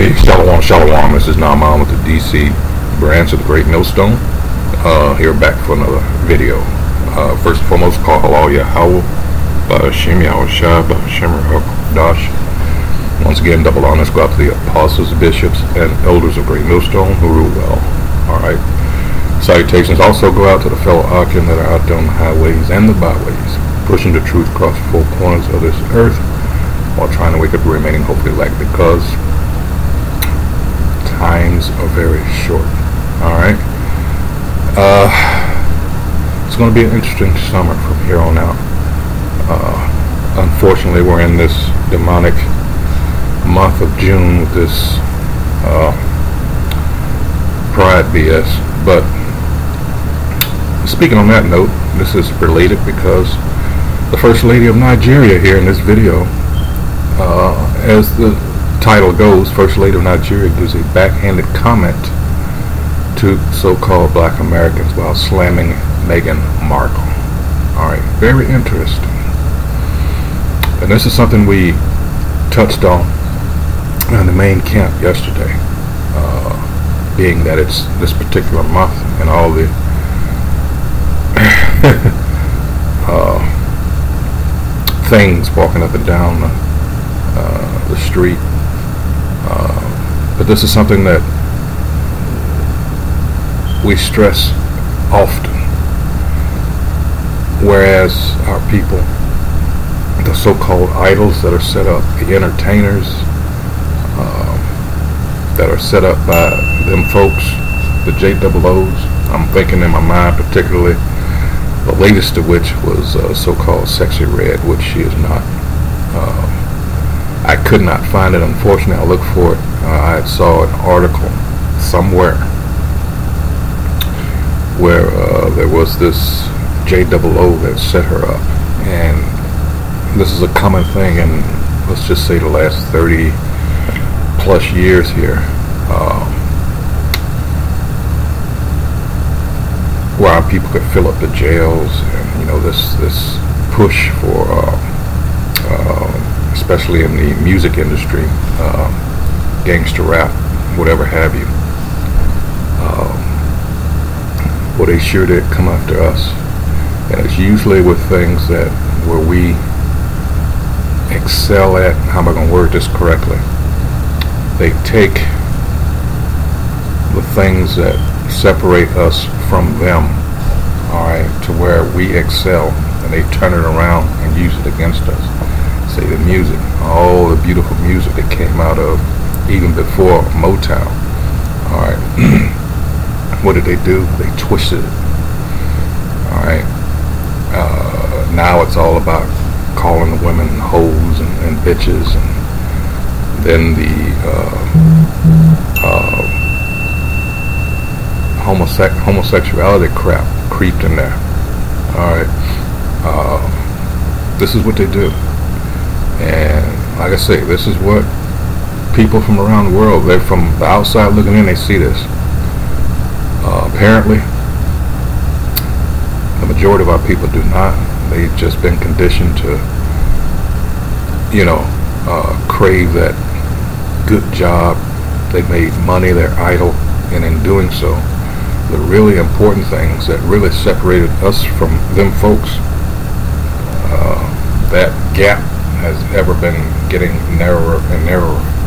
Hey, Shalom, Shalom. This is Naaman with the DC branch of the Great Millstone. Uh, here back for another video. Uh, first and foremost, call halal Yahweh, Ba'ashim Yahushua, Dash. Once again, double honors go out to the apostles, bishops, and elders of Great Millstone who rule well. Alright. Salutations also go out to the fellow Akim that are out there on the highways and the byways, pushing the truth across the four corners of this earth while trying to wake up the remaining hopefully like because times are very short. All right. Uh, it's going to be an interesting summer from here on out. Uh, unfortunately, we're in this demonic month of June with this uh, pride BS. But speaking on that note, this is related because the First Lady of Nigeria here in this video, uh, as the title goes, First Lady of Nigeria gives a backhanded comment to so-called black Americans while slamming Meghan Markle. Alright, very interesting. And this is something we touched on in the main camp yesterday, uh, being that it's this particular month and all the uh, things walking up and down the, uh, the street but this is something that we stress often. Whereas our people, the so-called idols that are set up, the entertainers um, that are set up by them folks, the JOOs, I'm thinking in my mind particularly, the latest of which was uh, so-called Sexyy Red, which she is not. Um, I could not find it. Unfortunately, I looked for it. I saw an article somewhere where uh, there was this JOO that set her up, and this is a common thing in let's just say the last 30 plus years here. Um, where people could fill up the jails, and you know this this push for uh, uh especially in the music industry, um, gangster rap, whatever have you. Um, well, they sure did come after us, and it's usually with things that where we excel at. How am I going to word this correctly? They take the things that separate us from them, all right, to where we excel, and they turn it around and use it against us say the music, all the beautiful music that came out of even before Motown. All right, what did they do? They twisted it. All right, uh, now it's all about calling the women hoes and, and bitches, and then the uh, uh, homose- homosexuality crap creeped in there. All right, uh, this is what they do. And like I say, this is what people from around the world, they're from the outside looking in, they see this. Uh, apparently, the majority of our people do not. They've just been conditioned to, you know, uh, crave that good job. They made money, they're idle, and in doing so, the really important things that really separated us from them folks, uh, that gap has ever been getting narrower and narrower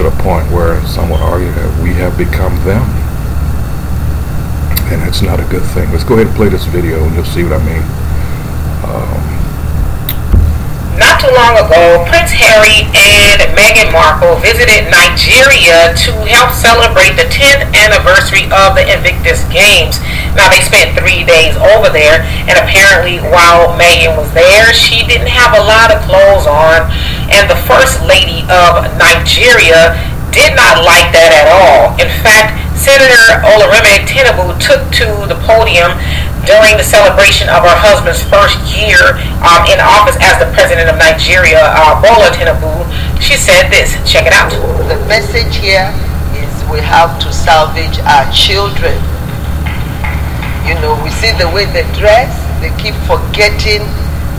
to the point where some would argue that we have become them. And it's not a good thing. Let's go ahead and play this video and you'll see what I mean. Um, not too long ago, Prince Harry and Meghan Markle visited Nigeria to help celebrate the 10th anniversary of the Invictus Games. Now, they spent three days over there, and apparently, while Meghan was there, she didn't have a lot of clothes on, and the First Lady of Nigeria did not like that at all. In fact, Senator Oluremi Tinubu took to the podium during the celebration of her husband's first year um, in office as the president of Nigeria, uh, Bola Tinubu, she said this. Check it out. The message here is we have to salvage our children. You know, we see the way they dress. They keep forgetting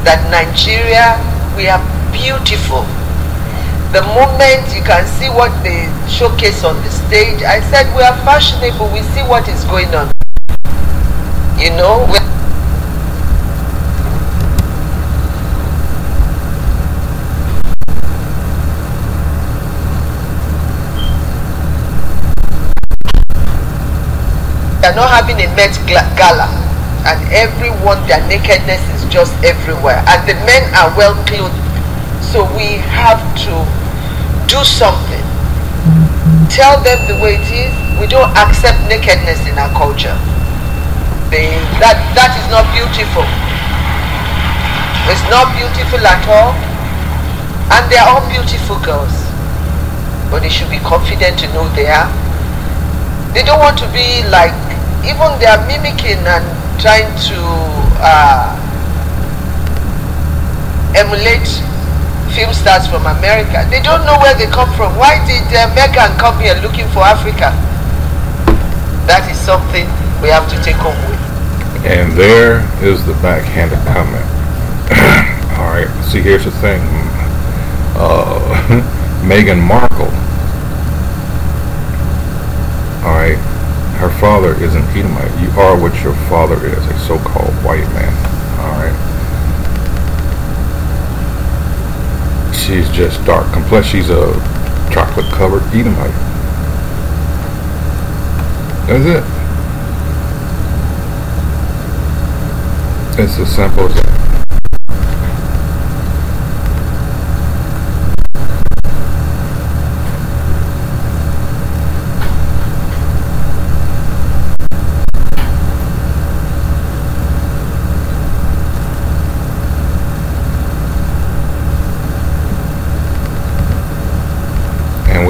that Nigeria, we are beautiful. the moment you can see what they showcase on the stage, I said we are fashionable. We see what is going on. You know. They are not having a Met Gala and everyone, their nakedness is just everywhere. And the men are well clothed. So we have to do something. Tell them the way it is. We don't accept nakedness in our culture. They, that, that is not beautiful. It's not beautiful at all. And they are all beautiful girls. But they should be confident to know they are. They don't want to be like even they are mimicking and trying to uh, emulate film stars from America. They don't know where they come from. Why did uh, Meghan come here looking for Africa? That is something we have to take home with. And there is the backhanded comment. All right, see, here's the thing. Uh, Meghan Markle, all right, her father is an Edomite. You are what your father is, a so-called white man. Alright. She's just dark complex. She's a chocolate covered Edomite. That's it. It's as simple as that.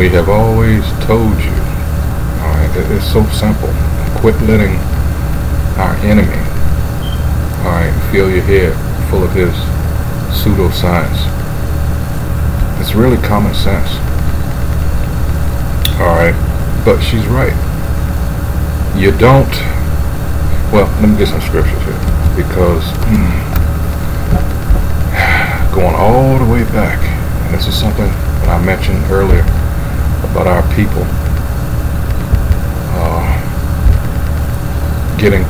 We have always told you. Alright, it's so simple. Quit letting our enemy, alright, fill your head full of his pseudoscience. It's really common sense. Alright, but she's right. You don't, well, let me get some scriptures here. Because, hmm, going all the way back, and this is something that I mentioned earlier, about our people uh, getting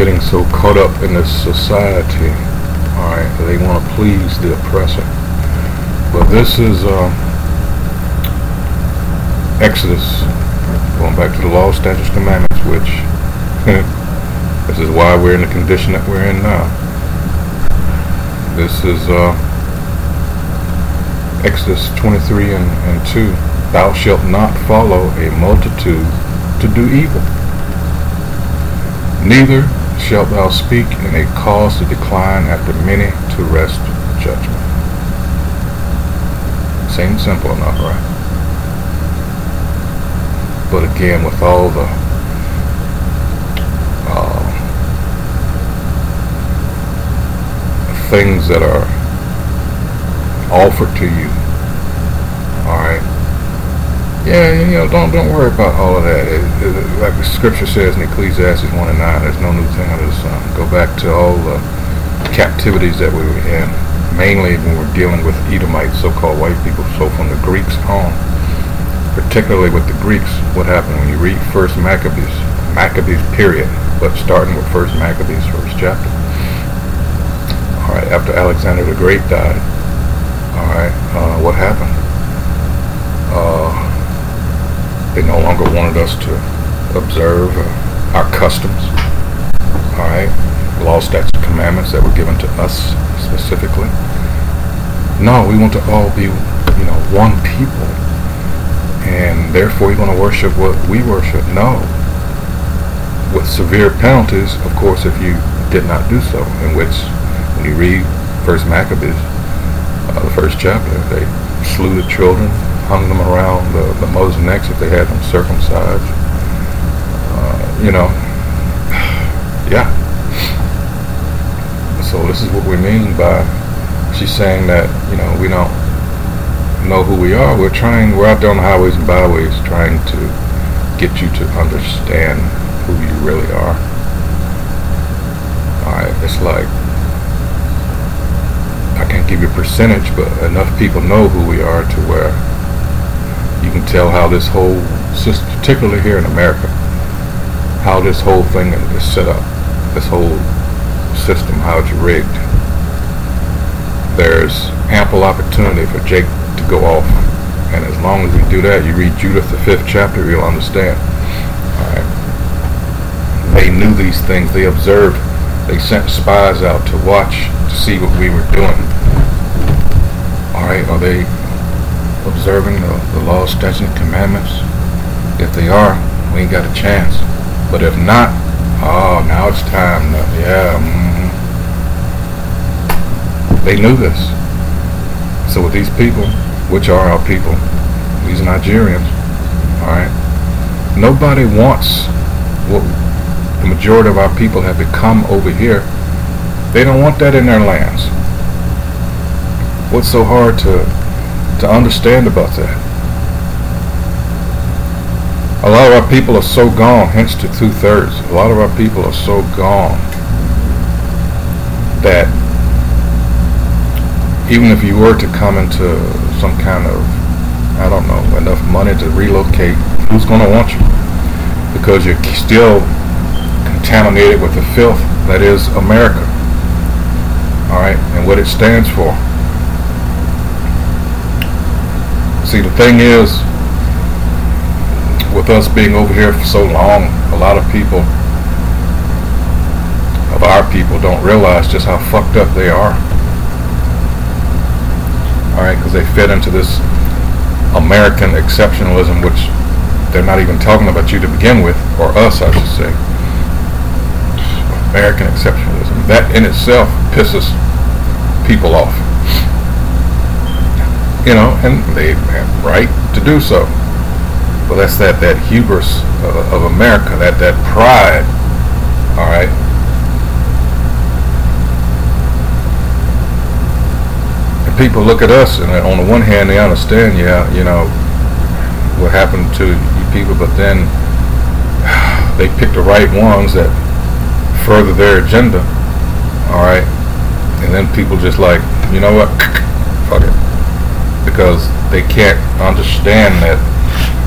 getting so caught up in this society. Alright, they want to please the oppressor. But this is uh, Exodus, going back to the law, statutes, commandments, which this is why we're in the condition that we're in now. This is uh, Exodus 23 and, and 2. Thou shalt not follow a multitude to do evil. Neither shalt thou speak in a cause to decline after many to rest judgment. Seems simple enough, right? But again, with all the uh, things that are offered to you, yeah, you know, don't don't worry about all of that. It, it, like the scripture says in Ecclesiastes 1 and 9, there's no new thing under the sun. Go back to all the captivities that we were in, mainly when we're dealing with Edomites, so-called white people. So from the Greeks on, particularly with the Greeks, what happened when you read First Maccabees, Maccabees period, but starting with First Maccabees, first chapter. All right, after Alexander the Great died, all right, uh, what happened? Uh, they no longer wanted us to observe uh, our customs, all right, law, statutes, commandments that were given to us specifically. No, we want to all be you know, one people, and therefore you're going to worship what we worship. No. With severe penalties, of course, if you did not do so, in which, when you read First Maccabees, uh, the first chapter, they slew the children, hung them around the, the Moses' necks if they had them circumcised. Uh, you know, yeah. So this is what we mean by she's saying that you know we don't know who we are. We're trying. We're out there on the highways and byways trying to get you to understand who you really are. All right, it's like I can't give you a percentage, but enough people know who we are to where you can tell how this whole system, particularly here in America, how this whole thing is set up, this whole system, how it's rigged. There's ample opportunity for Jake to go off. And as long as we do that, you read Judith, the fifth chapter, you'll understand. All right. They knew these things. They observed. They sent spies out to watch to see what we were doing. All right, are they observing the, the law, statutes, and commandments? If they are, we ain't got a chance. But if not, oh, now it's time. To, yeah, mm, they knew this. So with these people, which are our people, these Nigerians, all right, nobody wants what the majority of our people have become over here. They don't want that in their lands. What's so hard to to understand about that? A lot of our people are so gone, hence to two thirds. A lot of our people are so gone that even if you were to come into some kind of, I don't know, enough money to relocate, who's going to want you? Because you're still contaminated with the filth that is America. All right, and what it stands for. See, the thing is, with us being over here for so long, a lot of people, of our people, don't realize just how fucked up they are. All right, because they fit into this American exceptionalism, which they're not even talking about you to begin with, or us, I should say. American exceptionalism. That in itself pisses people off. You know, and they have right to do so. But that's that, that hubris of, of America, that, that pride, all right? And people look at us, and on the one hand, they understand, yeah, you know, what happened to you people, but then they pick the right ones that further their agenda. All right, and then people just like, you know what, fuck it, because they can't understand that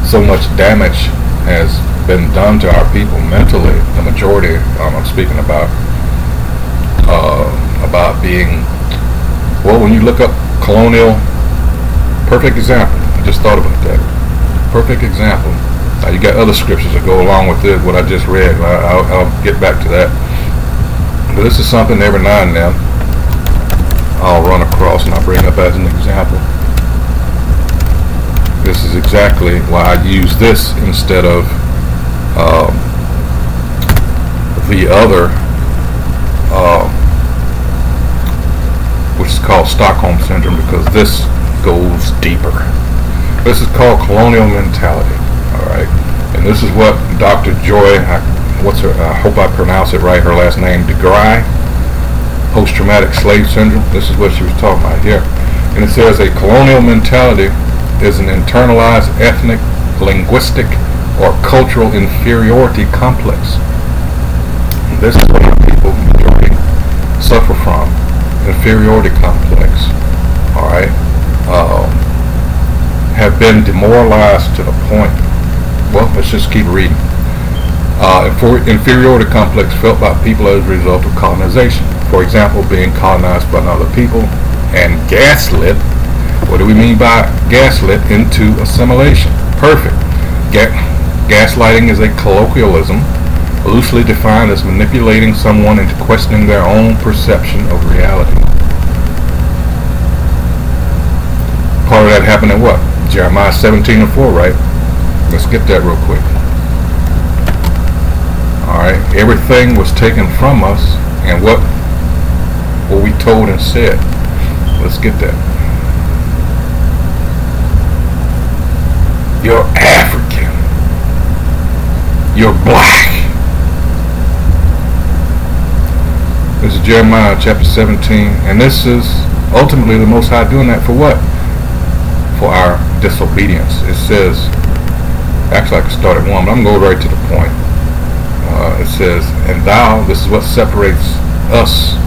so much damage has been done to our people mentally. The majority, um, I'm speaking about, uh, about being. Well, when you look up colonial, perfect example. I just thought about that. Perfect example. Now you got other scriptures that go along with this, what I just read. I, will I'll get back to that. But this is something every now and then I'll run across and I'll bring up as an example. This is exactly why I use this instead of um, the other, uh, which is called Stockholm Syndrome, because this goes deeper. This is called colonial mentality, all right? And this is what Dr. Joy, I what's her, I hope I pronounce it right, her last name, DeGruy, post-traumatic slave syndrome. This is what she was talking about here. And it says a colonial mentality is an internalized ethnic, linguistic, or cultural inferiority complex. This is what people majority suffer from, inferiority complex. All right, um, have been demoralized to the point. Well, let's just keep reading uh, inferiority complex felt by people as a result of colonization. For example, being colonized by another people and gaslit. What do we mean by gaslit? Into assimilation. Perfect. Ga- gaslighting is a colloquialism loosely defined as manipulating someone into questioning their own perception of reality. Part of that happened in what? Jeremiah 17 and 4, right? Let's get that real quick. Alright, everything was taken from us, and what what we told and said. Let's get that. You're African. You're black. This is Jeremiah chapter 17, and this is ultimately the Most High doing that for what? For our disobedience. It says, actually I can start at one, but I'm going right to the point. Uh, it says, and thou, this is what separates us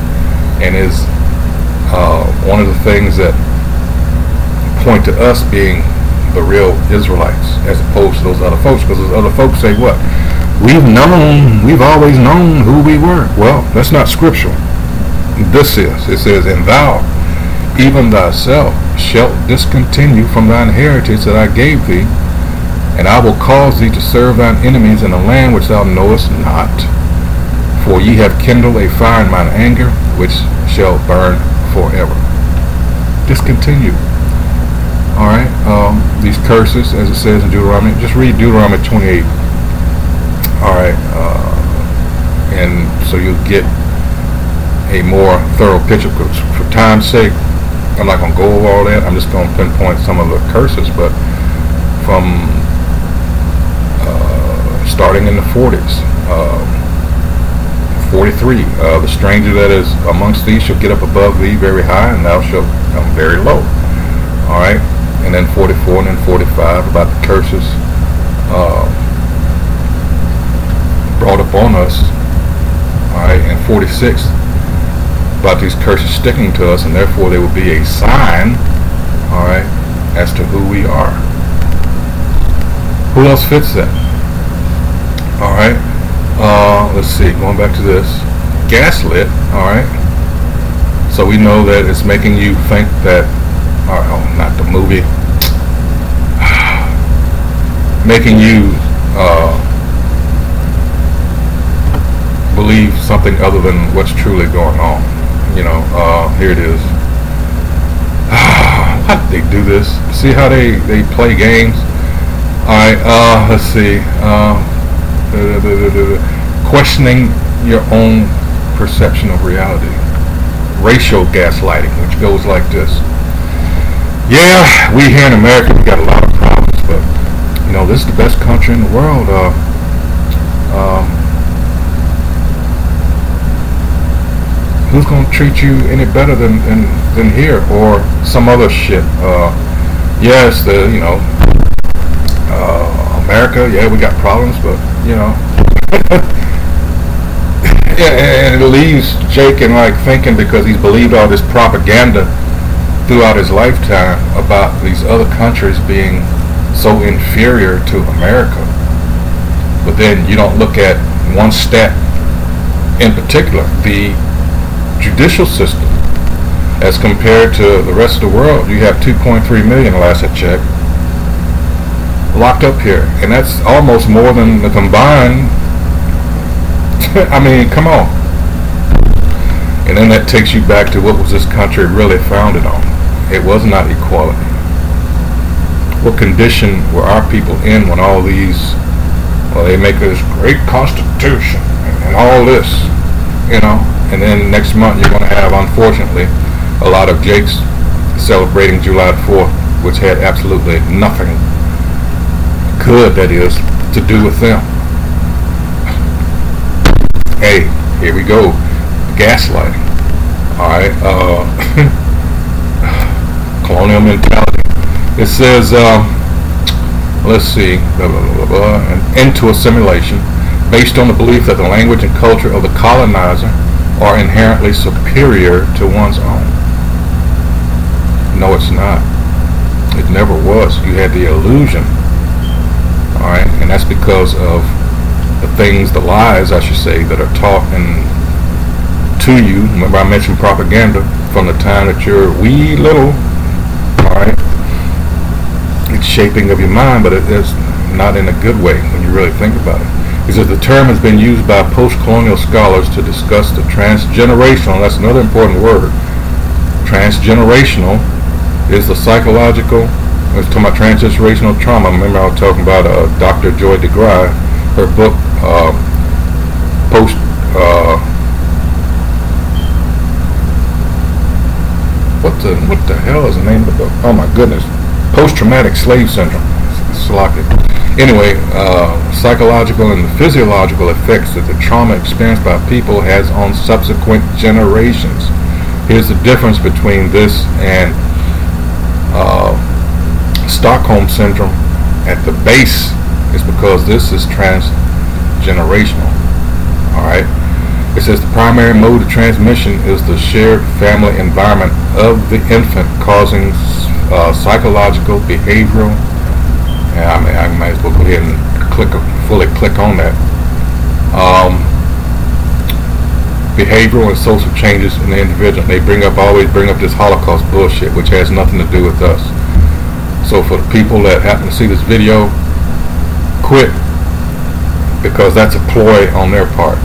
and is uh, one of the things that point to us being the real Israelites as opposed to those other folks because those other folks say what? We've known, we've always known who we were. Well, that's not scriptural. This is. It says, And thou, even thyself, shalt discontinue from thine heritage that I gave thee, and I will cause thee to serve thine enemies in a land which thou knowest not. For ye have kindled a fire in mine anger, which shall burn forever. Discontinue. Alright, um, these curses, as it says in Deuteronomy, just read Deuteronomy 28 all right, uh, and so you'll get a more thorough picture. Because for time's sake, I'm not going to go over all that. I'm just going to pinpoint some of the curses, but from uh, starting in the 40s. Uh, 43. Uh, the stranger that is amongst thee shall get up above thee very high, and thou shalt come very low. All right, and then 44 and then 45 about the curses. Uh, brought upon us, all right, in 46, about these curses sticking to us, and therefore they will be a sign, all right, as to who we are. Who else fits that? All right, uh, let's see, going back to this, gaslit, all right, so we know that it's making you think that, oh, not the movie, making you uh, believe something other than what's truly going on. You know, uh, here it is. how did they do this? See how they, they play games? Alright, uh, let's see. Uh, questioning your own perception of reality. Racial gaslighting, which goes like this. Yeah, we here in America, we got a lot of problems, you know, this is the best country in the world. Uh, um, who's going to treat you any better than, than, than here or some other shit? Uh, yes, the, you know, uh, America, yeah, we got problems, but, you know. yeah, and it leaves Jake in like thinking because he's believed all this propaganda throughout his lifetime about these other countries being so inferior to America. But then you don't look at one stat in particular, the judicial system as compared to the rest of the world. You have 2.3 million last I checked locked up here and that's almost more than the combined I mean come on and then that takes you back to what was this country really founded on it was not equality what condition were our people in when all these well they make this great constitution and all this you know and then next month you're going to have, unfortunately, a lot of Jakes celebrating July 4th, which had absolutely nothing good, that is, to do with them. Hey, here we go. Gaslighting. Alright, uh, colonial mentality. It says, uh, let's see, blah, blah, blah, into assimilation based on the belief that the language and culture of the colonizer are inherently superior to one's own. No, it's not. It never was. You had the illusion. Alright? And that's because of the things, the lies, I should say, that are taught to you. Remember I mentioned propaganda from the time that you're wee little. Alright? It's shaping of your mind, but it is not in a good way when you really think about it is that the term has been used by post-colonial scholars to discuss the transgenerational, that's another important word, transgenerational is the psychological I was talking about transgenerational trauma. Remember, I was talking about uh, Dr. Joy DeGruy, her book, uh, Post. Uh, what the what the hell is the name of the book? Oh my goodness, Post-traumatic slave syndrome. Anyway, uh, psychological and physiological effects that the trauma experienced by people has on subsequent generations. Here's the difference between this and uh, Stockholm syndrome. At the base is because this is transgenerational. All right. It says the primary mode of transmission is the shared family environment of the infant, causing uh, psychological, behavioral. I, mean, I might as well go ahead and click fully click on that. Um, behavioral and social changes in the individual. They bring up always bring up this Holocaust bullshit, which has nothing to do with us. So for the people that happen to see this video, quit because that's a ploy on their part.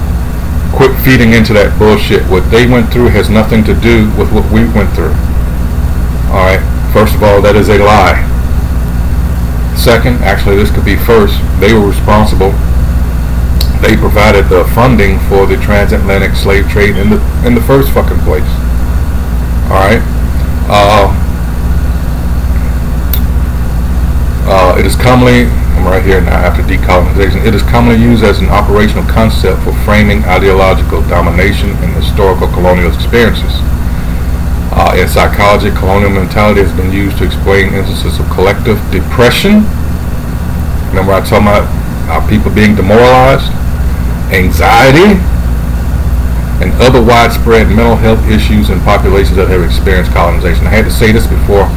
Quit feeding into that bullshit. What they went through has nothing to do with what we went through. All right. First of all, that is a lie. Second, actually this could be first, they were responsible they provided the funding for the transatlantic slave trade in the in the first fucking place. All right. Uh, uh, it is commonly, I'm right here now after decolonization, it is commonly used as an operational concept for framing ideological domination and historical colonial experiences. Uh, in psychology, colonial mentality has been used to explain instances of collective depression. Remember I told about our people being demoralized? anxiety, and other widespread mental health issues in populations that have experienced colonization. I had to say this before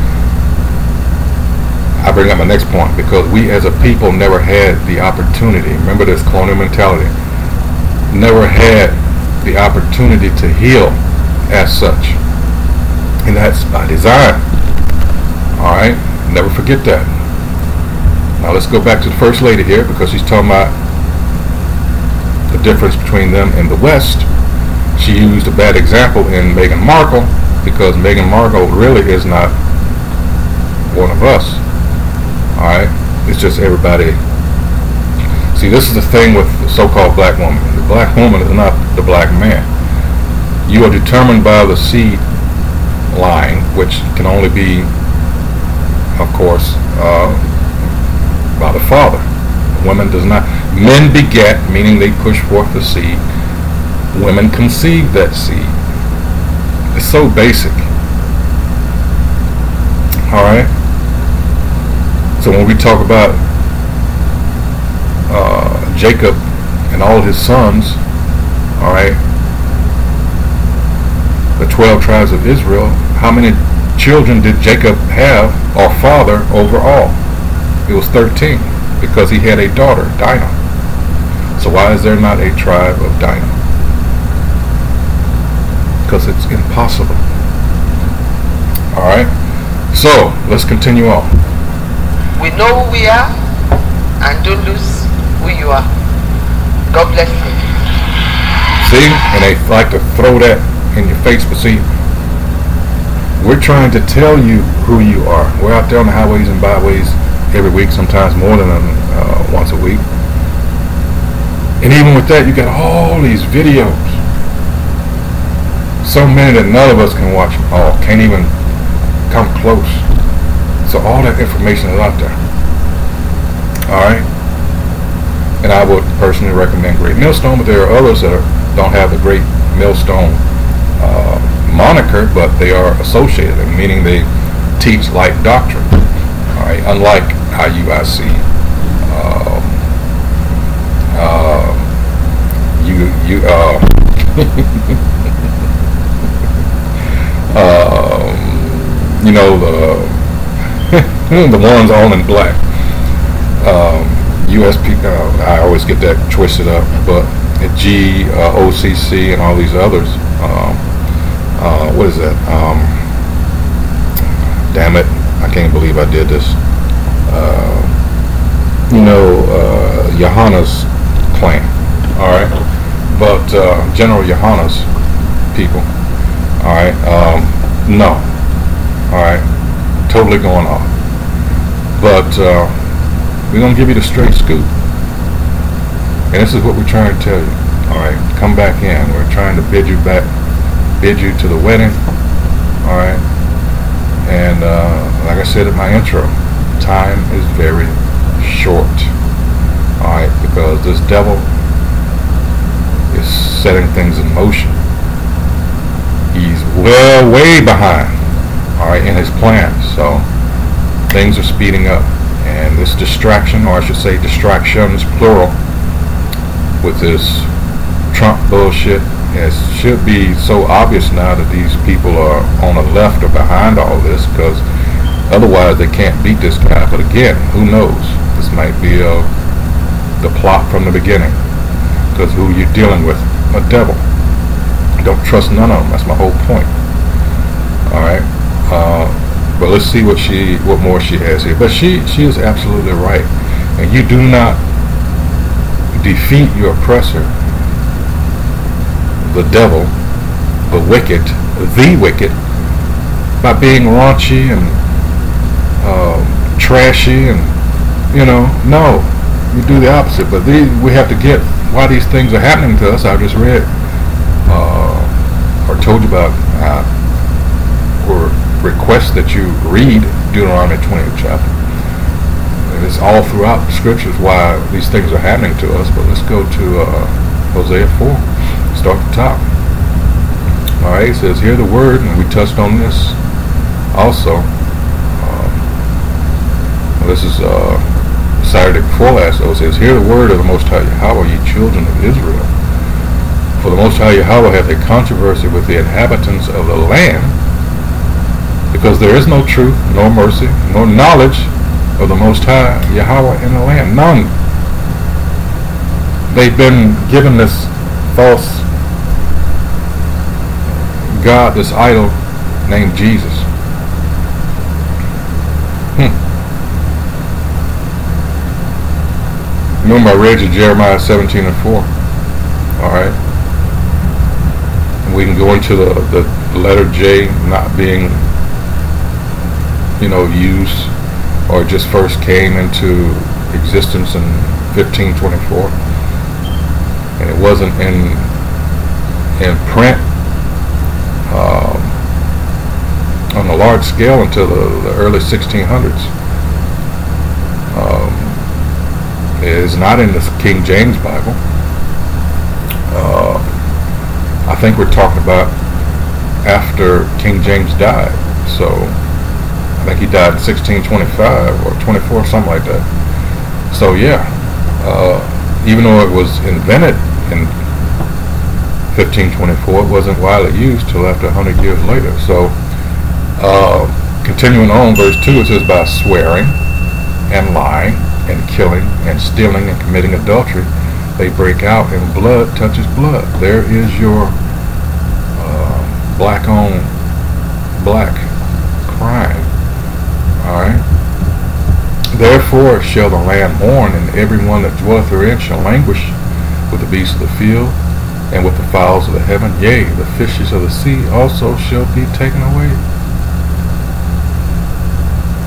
I bring up my next point because we as a people never had the opportunity. Remember this colonial mentality. Never had the opportunity to heal as such. And that's by design. Alright? Never forget that. Now let's go back to the first lady here because she's talking about the difference between them and the West. She used a bad example in Meghan Markle because Meghan Markle really is not one of us. Alright? It's just everybody. See, this is the thing with the so-called black woman. The black woman is not the black man. You are determined by the seed line, which can only be, of course, uh, by the father. Women does not. Men beget, meaning they push forth the seed. Women conceive that seed. It's so basic. Alright? So when we talk about uh, Jacob and all his sons, alright, the 12 tribes of Israel, how many children did Jacob have, or father, overall? It was 13 because he had a daughter, Dinah. So why is there not a tribe of Dinah? Because it's impossible. Alright? So, let's continue on. We know who we are and don't lose who you are. God bless you. See? And they like to throw that in your face, but see, we're trying to tell you who you are. We're out there on the highways and byways every week, sometimes more than uh, once a week. And even with that, you got all these videos. So many that none of us can watch all, can't even come close. So all that information is out there. Alright? And I would personally recommend Great Millstone, but there are others that are, don't have the Great Millstone uh, moniker, but they are associated, meaning they teach like doctrine. Alright, unlike IUIC. Um, uh, you you uh, um, you know the the ones all in black. Um, USP. Uh, I always get that twisted up, but G, uh, and all these others. Um, uh, what is that? Um, damn it! I can't believe I did this uh, you know, uh, Johanna's clan, all right? But uh, General Johanna's people, all right? Um, no, all right? Totally going off. But uh, we're going to give you the straight scoop. And this is what we're trying to tell you. All right, come back in. We're trying to bid you back, bid you to the wedding. All right. And uh, like I said in my intro, time is very short. All right, because this devil is setting things in motion. He's well, way behind. All right, in his plans. So things are speeding up, and this distraction, or I should say, distractions plural, with this Trump bullshit it should be so obvious now that these people are on the left or behind all this because otherwise they can't beat this guy. But again, who knows? This might be uh, the plot from the beginning because who you're dealing with, a devil. Don't trust none of them. That's my whole point. All right. Uh, but let's see what she, what more she has here. But she, she is absolutely right. And you do not defeat your oppressor the devil, the wicked, the wicked, by being raunchy and uh, trashy and, you know, no. You do the opposite. But these, we have to get why these things are happening to us. I just read uh, or told you about uh, or request that you read Deuteronomy 20th chapter. And it's all throughout the scriptures why these things are happening to us. But let's go to uh, Hosea 4 start the top. Alright, it says, hear the word, and we touched on this also. Um, this is uh, Saturday before last, so it says, hear the word of the Most High Yahweh, ye children of Israel. For the Most High Yahweh hath a controversy with the inhabitants of the land, because there is no truth, nor mercy, nor knowledge of the Most High Yahweh in the land. None. They've been given this false God, this idol named Jesus. Hmm. Remember I read you Jeremiah 17 and 4. Alright. We can go into the, the letter J not being, you know, used or just first came into existence in 1524. And it wasn't in in print um, on a large scale until the, the early 1600s. Um, it is not in the King James Bible. Uh, I think we're talking about after King James died. So I think he died in 1625 or 24, something like that. So yeah, uh, even though it was invented in 1524. It wasn't widely used till after 100 years later. So, uh, continuing on, verse 2, it says, By swearing and lying and killing and stealing and committing adultery, they break out and blood touches blood. There is your uh, black on black crime. Alright? Therefore shall the land mourn, and every one that dwelleth therein shall languish with the beasts of the field and with the fowls of the heaven, yea, the fishes of the sea also shall be taken away.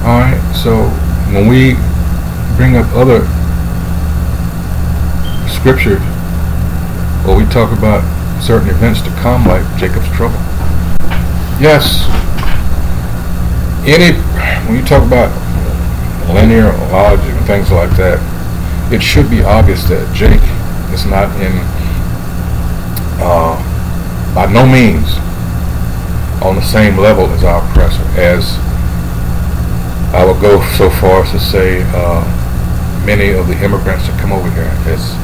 Alright, so when we bring up other scriptures, or we talk about certain events to come, like Jacob's trouble. Yes, any, when you talk about linear logic and things like that, it should be obvious that Jake is not in uh, by no means on the same level as our oppressor, as I would go so far as to say uh, many of the immigrants that come over here, as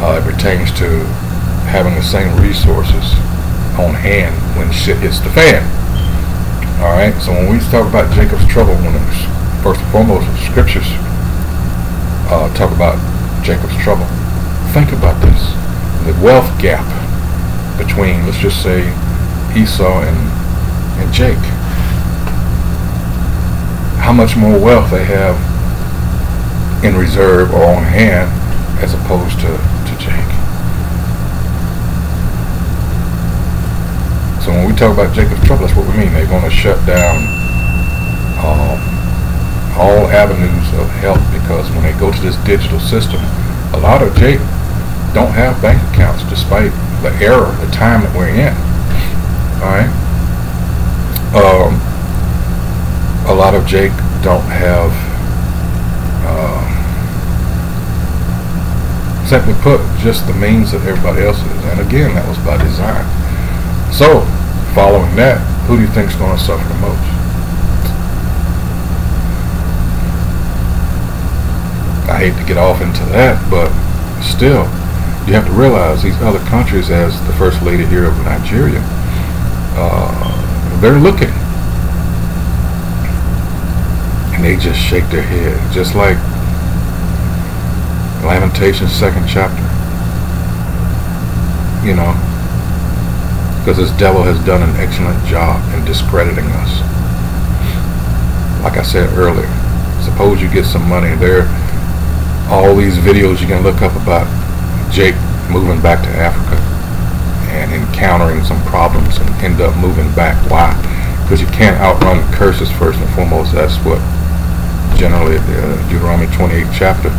uh, it pertains to having the same resources on hand when shit hits the fan. Alright, so when we talk about Jacob's trouble, when it's, first and foremost, scriptures uh, talk about Jacob's trouble, think about this the wealth gap between, let's just say, Esau and, and Jake. How much more wealth they have in reserve or on hand as opposed to, to Jake. So when we talk about Jacob's trouble, that's what we mean. They're going to shut down um, all avenues of help because when they go to this digital system, a lot of Jake don't have bank accounts despite the era, the time that we're in. All right. Um, a lot of Jake don't have. Uh, simply put, just the means that everybody else is, and again, that was by design. So, following that, who do you think is going to suffer the most? I hate to get off into that, but still, you have to realize these other countries, as the first lady here of Nigeria, uh, they're looking. They just shake their head, just like Lamentations, second chapter. You know, because this devil has done an excellent job in discrediting us. Like I said earlier, suppose you get some money there all these videos you can look up about Jake moving back to Africa and encountering some problems and end up moving back. Why? Because you can't outrun curses first and foremost. That's what generally uh, Deuteronomy 28 chapter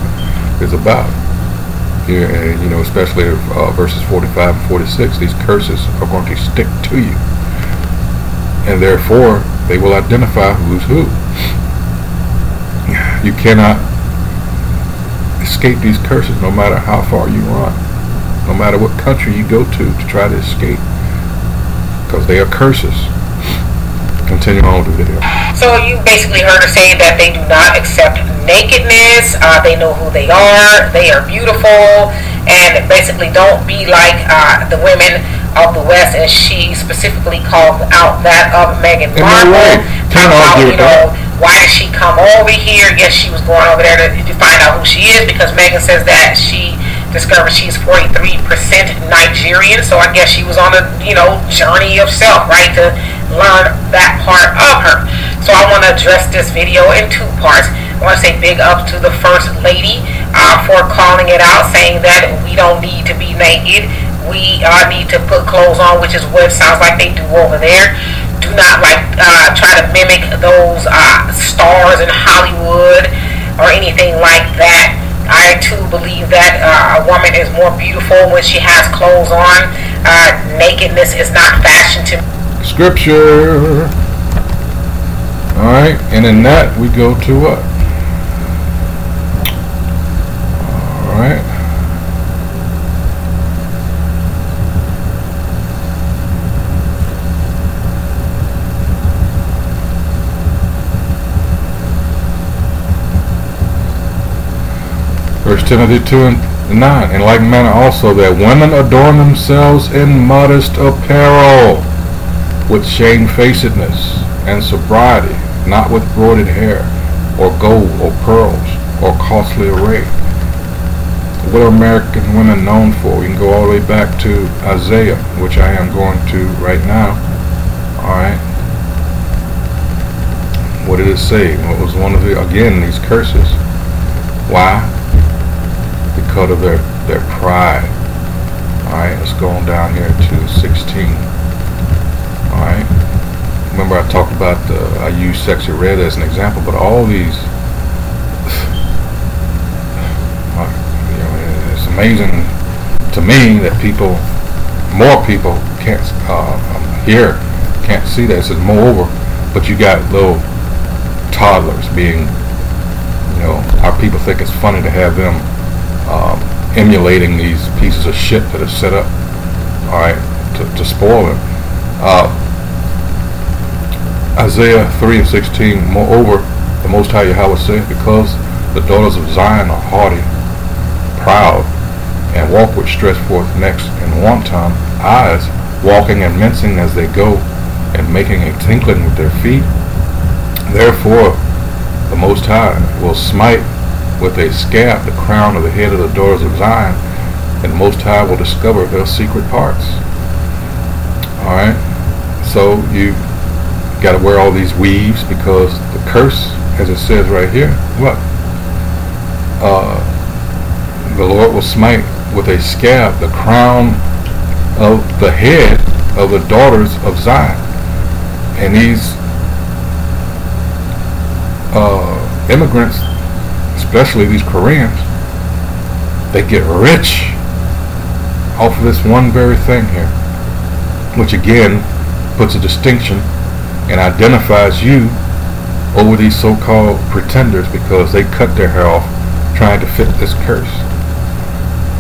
is about. Here, and, you know, especially uh, verses 45 and 46, these curses are going to stick to you. And therefore, they will identify who's who. You cannot escape these curses no matter how far you run, no matter what country you go to to try to escape, because they are curses. Continue on with the video. So you basically heard her say that they do not accept nakedness. Uh, they know who they are. They are beautiful, and basically don't be like uh, the women of the West. And she specifically called out that of Meghan Markle. Can't argue with why did she come over here? Yes, she was going over there to, to find out who she is because Meghan says that she discovered she's 43% Nigerian. So I guess she was on a, you know, journey of self, right, to learn that part of her. So I want to address this video in two parts. I want to say big up to the First Lady uh, for calling it out, saying that we don't need to be naked. We uh, need to put clothes on, which is what it sounds like they do over there do not like uh, try to mimic those uh, stars in Hollywood or anything like that. I too believe that uh, a woman is more beautiful when she has clothes on. Uh, nakedness is not fashion to Scripture. All right, and in that we go to what? All right. First Timothy 2 and 9. In like manner also that women adorn themselves in modest apparel, with shamefacedness and sobriety, not with broidered hair, or gold, or pearls, or costly array. What are American women known for? We can go all the way back to Isaiah, which I am going to right now. Alright. What did it say? What was one of the, again, these curses? Why? because of their, their pride. Alright, let's go on down here to 16. Alright. Remember I talked about, the, I used Sexyy Red as an example, but all these, you know, it's amazing to me that people, more people can't, uh, here, can't see that. It says moreover, but you got little toddlers being, you know, our people think it's funny to have them um, emulating these pieces of shit that are set up, all right, to, to spoil them. Uh, Isaiah 3 and 16, moreover, the Most High Yahweh saith, because the daughters of Zion are haughty, proud, and walk with stretched forth necks and wanton eyes, walking and mincing as they go, and making a tinkling with their feet. Therefore, the Most High will smite with a scab the crown of the head of the daughters of Zion, and the Most High will discover their secret parts. Alright? So you got to wear all these weaves because the curse, as it says right here, what? Uh, the Lord will smite with a scab the crown of the head of the daughters of Zion. And these uh, immigrants, especially these Koreans, they get rich off of this one very thing here, which again puts a distinction and identifies you over these so-called pretenders because they cut their hair off trying to fit this curse.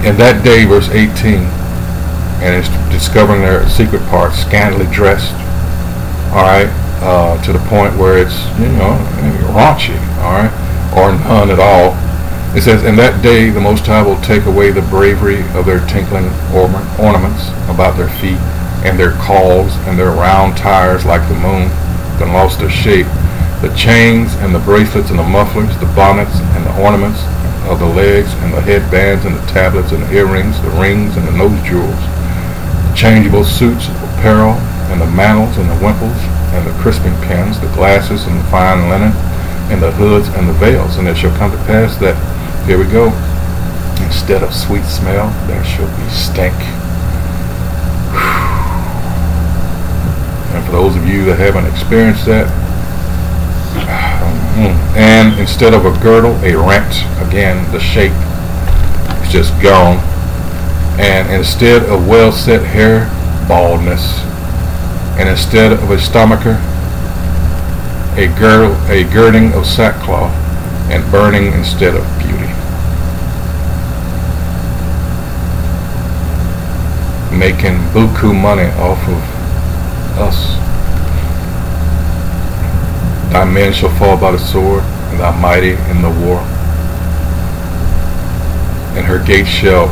In that day, verse 18, and it's discovering their secret parts, scantily dressed, all right, uh, to the point where it's, you know, raunchy, all right, or none at all. It says, In that day the Most High will take away the bravery of their tinkling ornaments about their feet, and their cauls, and their round tires like the moon, that lost their shape, the chains and the bracelets and the mufflers, the bonnets and the ornaments of the legs and the headbands and the tablets and the earrings, the rings and the nose jewels, the changeable suits of apparel and the mantles and the wimples and the crisping pins, the glasses and the fine linen and the hoods and the veils. And it shall come to pass that, here we go, instead of sweet smell, there shall be stink. And for those of you that haven't experienced that, hmm. and instead of a girdle, a rent. Again, the shape is just gone. And instead of well set hair, baldness. And instead of a stomacher, a girdle, a girding of sackcloth, and burning instead of beauty. Making buku money off of us. Thy men shall fall by the sword, and thy mighty in the war. And her gates shall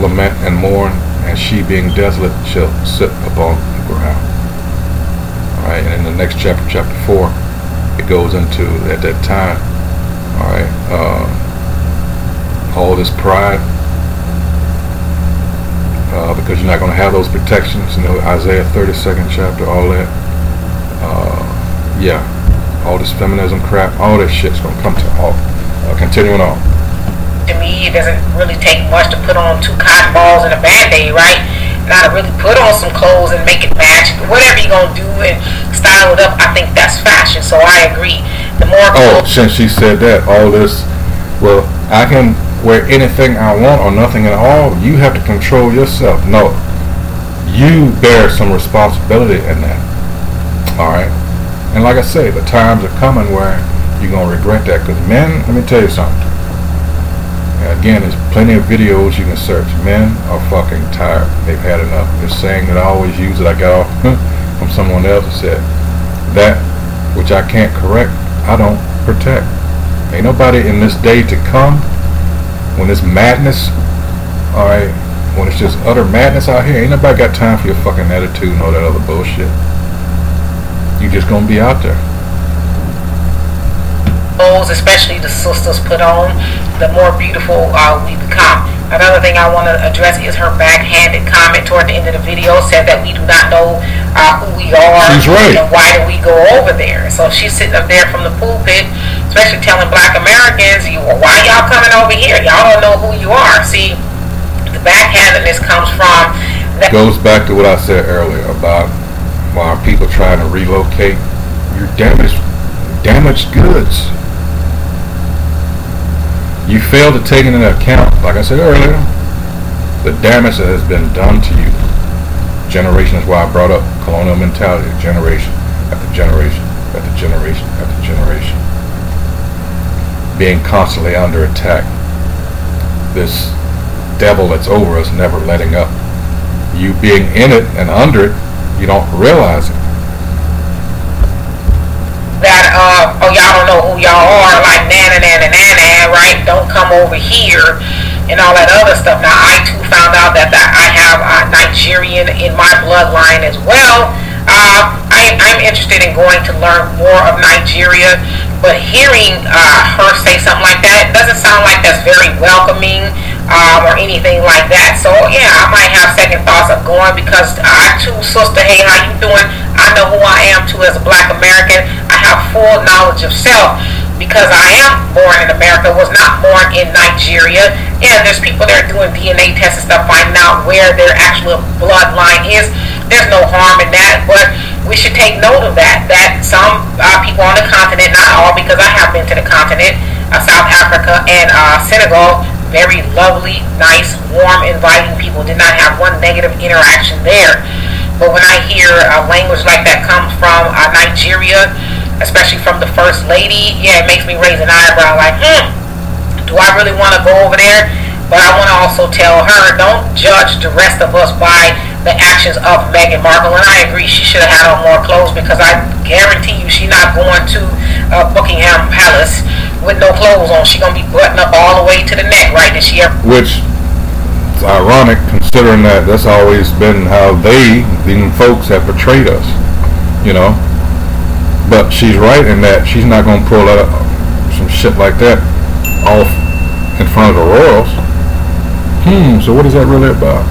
lament and mourn, and she being desolate shall sit upon the ground. Alright, and in the next chapter, chapter 4, it goes into, at that time, alright, uh, all this pride, uh, because you're not going to have those protections, you know, Isaiah 32nd chapter, all that. Uh, yeah, all this feminism crap, all this shit's gonna come to all. Uh, continuing on. To me, it doesn't really take much to put on two cotton balls and a band-aid, right? Now to really put on some clothes and make it match, whatever you're gonna do and style it up, I think that's fashion. So I agree. The more oh, since she said that, all this, well, I can wear anything I want or nothing at all. You have to control yourself. No, you bear some responsibility in that. All right. And like I say, the times are coming where you're to regret that. Because men, let me tell you something. Again, there's plenty of videos you can search. Men are fucking tired. They've had enough. This saying that I always use that I got off from someone else said, that which I can't correct, I don't protect. Ain't nobody in this day to come when this madness, alright, when it's just utter madness out here, ain't nobody got time for your fucking attitude and all that other bullshit. You just gonna be out there. Especially the sisters put on, the more beautiful uh, we become. Another thing I want to address is her backhanded comment toward the end of the video said that we do not know uh, who we are She's right. and why do we go over there. So she's sitting up there from the pulpit, especially telling black Americans, "You why y'all coming over here? Y'all don't know who you are. See, the backhandedness comes from that goes back to what I said earlier about while people trying to relocate your damaged damaged goods. You fail to take into account, like I said earlier, the damage that has been done to you. Generation is why I brought up colonial mentality, generation after generation after generation after generation. Being constantly under attack. This devil that's over us never letting up. You being in it and under it you don't realize it. That, uh, y'all don't know who y'all are, like nana, nana, nana, right? Don't come over here and all that other stuff. Now, I too found out that, that I have uh, Nigerian in my bloodline as well. Uh, I, I'm interested in going to learn more of Nigeria, but hearing uh, her say something like that doesn't sound like that's very welcoming um, or anything like that. So yeah, I might have second thoughts of going because I too, sister, hey, how you doing? I know who I am too as a black American. I have full knowledge of self because I am born in America, was not born in Nigeria. And there's people that are doing DNA tests and stuff, finding out where their actual bloodline is. There's no harm in that, but we should take note of that. That some uh, people on the continent, not all, because I have been to the continent, uh, South Africa and uh, Senegal, very lovely, nice, warm, inviting people. Did not have one negative interaction there. But when I hear a language like that comes from uh, Nigeria, especially from the first lady, yeah, it makes me raise an eyebrow. Like, hmm, do I really want to go over there? But I want to also tell her, don't judge the rest of us by the actions of Meghan Markle. And I agree, she should have had on more clothes because I guarantee you she's not going to uh, Buckingham Palace with no clothes on. She's going to be buttoned up all the way to the neck, right? Did she ever? Which is ironic considering that that's always been how they, the folks, have portrayed us, you know. But she's right in that she's not going to pull out some shit like that off in front of the royals. Hmm, so what is that really about?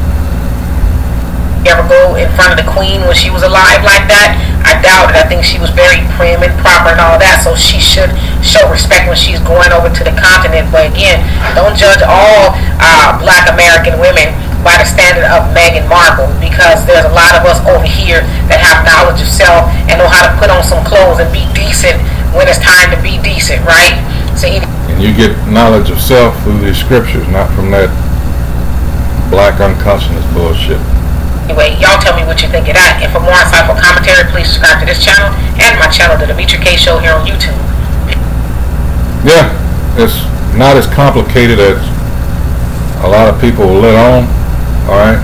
ever go in front of the queen when she was alive like that? I doubt it. I think she was very prim and proper and all that, so she should show respect when she's going over to the continent. But again, don't judge all uh, black American women by the standard of Meghan Markle because there's a lot of us over here that have knowledge of self and know how to put on some clothes and be decent when it's time to be decent, right? So and you get knowledge of self through these scriptures, not from that black unconsciousness bullshit. Anyway, y'all tell me what you think of that. And for more insightful commentary, please subscribe to this channel and my channel, The Demetra K Show, here on YouTube. Yeah, it's not as complicated as a lot of people let on. All right,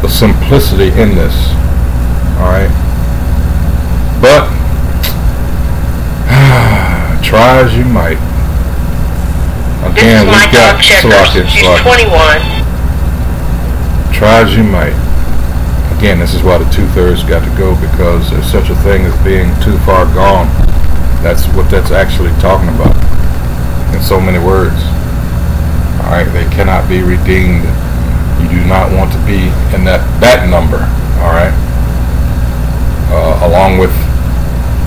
the simplicity in this. All right, but try as you might. Again, we've got Slocket. She's 21 try as you might. Again, this is why the two-thirds got to go because there's such a thing as being too far gone. That's what that's actually talking about in so many words. All right, they cannot be redeemed. You do not want to be in that that number. All right, uh, along with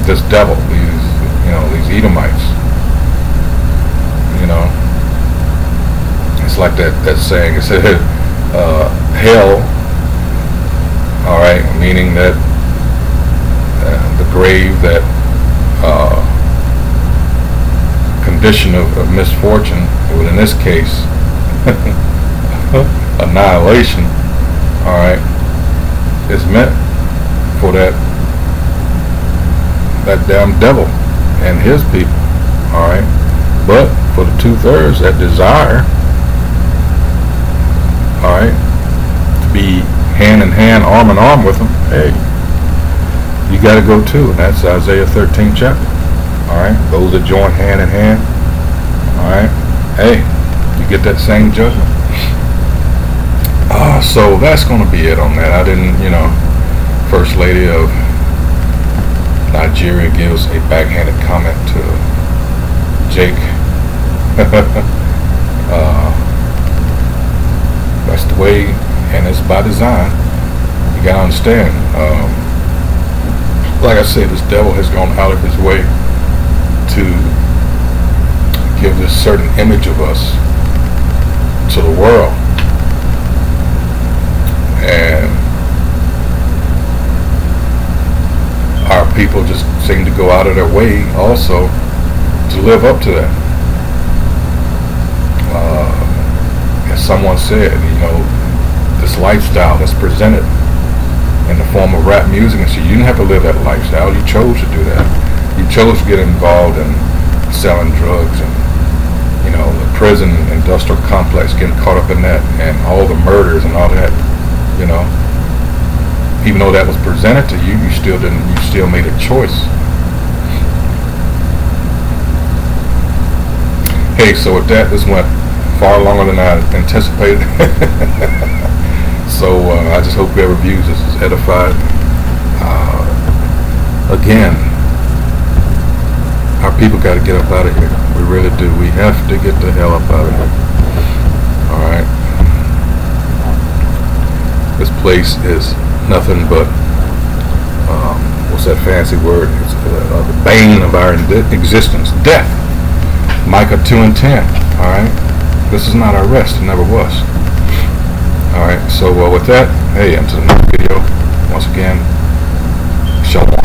this devil, these you know these Edomites. You know, it's like that that saying. It said uh, hell, all right, meaning that uh, the grave, that uh, condition of, of misfortune, well, in this case, annihilation, all right, is meant for that that damn devil and his people, all right. But for the two thirds that desire all right, hand in hand, arm in arm with them, hey, you got to go too. And that's Isaiah 13 chapter. All right, those that join hand in hand, all right, hey, you get that same judgment. Uh, so that's going to be it on that. I didn't, you know, First Lady of Nigeria gives a backhanded comment to Jake. uh, that's the way, and it's by design. You gotta understand. Um, like I said, this devil has gone out of his way to give this certain image of us to the world. And our people just seem to go out of their way also to live up to that. As someone said, you know, this lifestyle that's presented in the form of rap music, and so you didn't have to live that lifestyle. You chose to do that. You chose to get involved in selling drugs and you know the prison industrial complex, getting caught up in that, and all the murders and all that. You know, even though that was presented to you, you still didn't. You still made a choice. Hey, so with that, this went far longer than I anticipated. so uh, I just hope whoever views this is edified. Uh, again, our people got to get up out of here. We really do. We have to get the hell up out of here. All right. This place is nothing but um, what's that fancy word? It's uh, the bane of our existence, death. Micah 2 and 10. All right. This is not our rest. It never was. Alright, so uh, with that, hey, until the next video, once again, on.